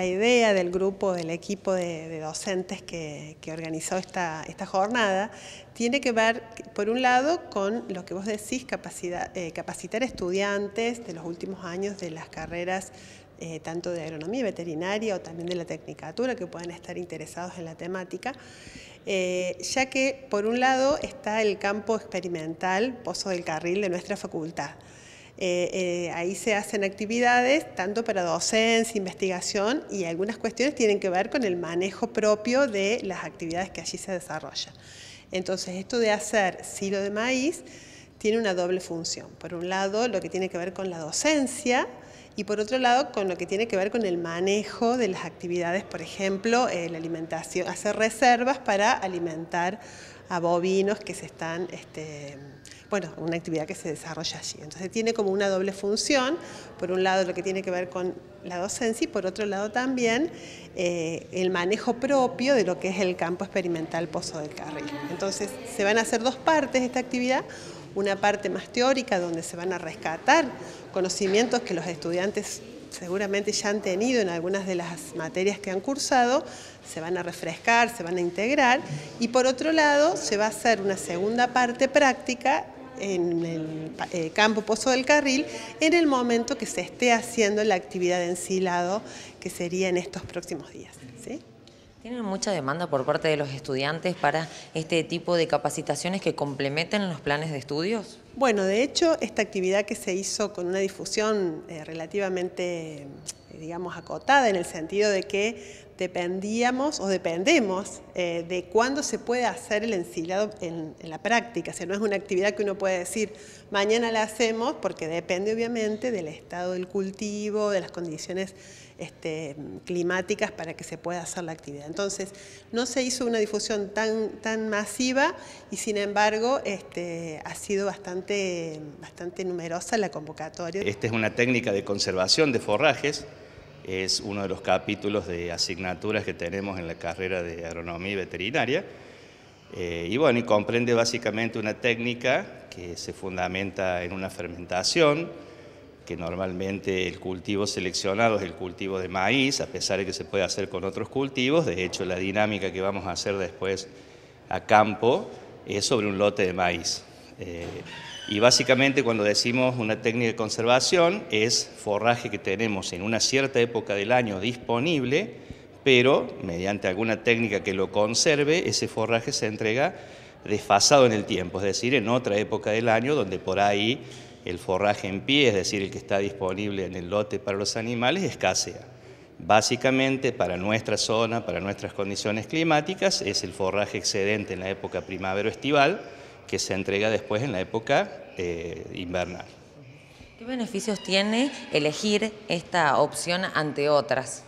la idea del grupo, del equipo de, docentes que, organizó esta, esta, jornada, tiene que ver, por un lado, con lo que vos decís, capacidad, eh, capacitar estudiantes de los últimos años de las carreras eh, tanto de agronomía veterinaria o también de la tecnicatura, que puedan estar interesados en la temática, eh, ya que, por un lado, está el campo experimental Pozo del Carril de nuestra facultad. Eh, eh, ahí se hacen actividades tanto para docencia, investigación y algunas cuestiones tienen que ver con el manejo propio de las actividades que allí se desarrollan. Entonces, esto de hacer silo de maíz tiene una doble función. Por un lado, lo que tiene que ver con la docencia, y por otro lado con lo que tiene que ver con el manejo de las actividades, por ejemplo, eh, la alimentación, hacer reservas para alimentar a bovinos que se están, este, bueno, una actividad que se desarrolla allí. Entonces tiene como una doble función, por un lado lo que tiene que ver con la docencia y por otro lado también eh, el manejo propio de lo que es el campo experimental Pozo del Carril. Entonces se van a hacer dos partes de esta actividad, una parte más teórica donde se van a rescatar conocimientos que los estudiantes seguramente ya han tenido en algunas de las materias que han cursado, se van a refrescar, se van a integrar y por otro lado se va a hacer una segunda parte práctica en el eh, campo Pozo del Carril en el momento que se esté haciendo la actividad de ensilado que sería en estos próximos días. ¿Tienen mucha demanda por parte de los estudiantes para este tipo de capacitaciones que complementen los planes de estudios? Bueno, de hecho, esta actividad que se hizo con una difusión eh, relativamente, digamos, acotada en el sentido de que dependíamos o dependemos eh, de cuándo se puede hacer el ensilado en, en, la práctica. O sea, no es una actividad que uno puede decir, mañana la hacemos, porque depende obviamente del estado del cultivo, de las condiciones este, climáticas para que se pueda hacer la actividad. Entonces, no se hizo una difusión tan, tan masiva y sin embargo este, ha sido bastante, bastante numerosa la convocatoria. Esta es una técnica de conservación de forrajes, es uno de los capítulos de asignaturas que tenemos en la carrera de agronomía y veterinaria. Eh, y bueno, y comprende básicamente una técnica que se fundamenta en una fermentación, que normalmente el cultivo seleccionado es el cultivo de maíz, a pesar de que se puede hacer con otros cultivos. De hecho, la dinámica que vamos a hacer después a campo es sobre un lote de maíz. Eh, y básicamente cuando decimos una técnica de conservación es forraje que tenemos en una cierta época del año disponible, pero mediante alguna técnica que lo conserve, ese forraje se entrega desfasado en el tiempo, es decir, en otra época del año donde por ahí el forraje en pie, es decir, el que está disponible en el lote para los animales, escasea. Básicamente, para nuestra zona, para nuestras condiciones climáticas, es el forraje excedente en la época primavero-estival, que se entrega después en la época eh, invernal. ¿Qué beneficios tiene elegir esta opción ante otras?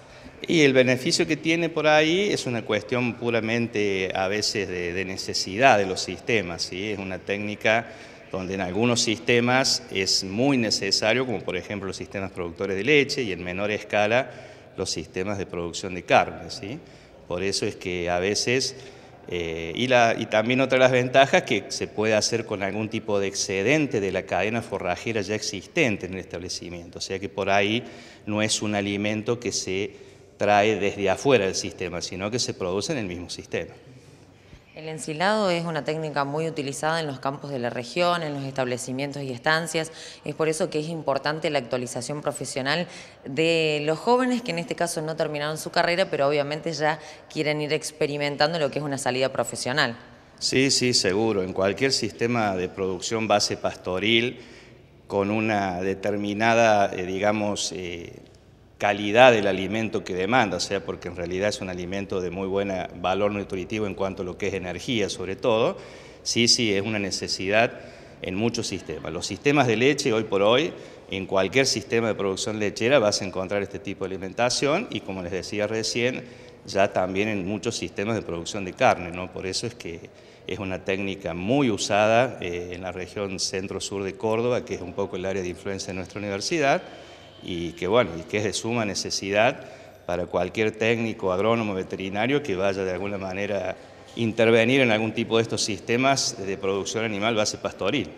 Y el beneficio que tiene por ahí es una cuestión puramente a veces de, de necesidad de los sistemas, ¿sí? es una técnica donde en algunos sistemas es muy necesario, como por ejemplo los sistemas productores de leche y en menor escala los sistemas de producción de carne. ¿sí? Por eso es que a veces, eh, y, la, y también otra de las ventajas que se puede hacer con algún tipo de excedente de la cadena forrajera ya existente en el establecimiento, o sea que por ahí no es un alimento que se trae desde afuera del sistema, sino que se produce en el mismo sistema. El ensilado es una técnica muy utilizada en los campos de la región, en los establecimientos y estancias. Es por eso que es importante la actualización profesional de los jóvenes que en este caso no terminaron su carrera, pero obviamente ya quieren ir experimentando lo que es una salida profesional. Sí, sí, seguro. En cualquier sistema de producción base pastoril, con una determinada, eh, digamos, eh, calidad del alimento que demanda, o sea, porque en realidad es un alimento de muy buen valor nutritivo en cuanto a lo que es energía sobre todo, sí, sí, es una necesidad en muchos sistemas. Los sistemas de leche hoy por hoy, en cualquier sistema de producción lechera vas a encontrar este tipo de alimentación y como les decía recién, ya también en muchos sistemas de producción de carne, ¿no? Por eso es que es una técnica muy usada eh, en la región centro-sur de Córdoba, que es un poco el área de influencia de nuestra universidad, y que, bueno, y que es de suma necesidad para cualquier técnico, agrónomo, veterinario que vaya de alguna manera a intervenir en algún tipo de estos sistemas de producción animal base pastoril.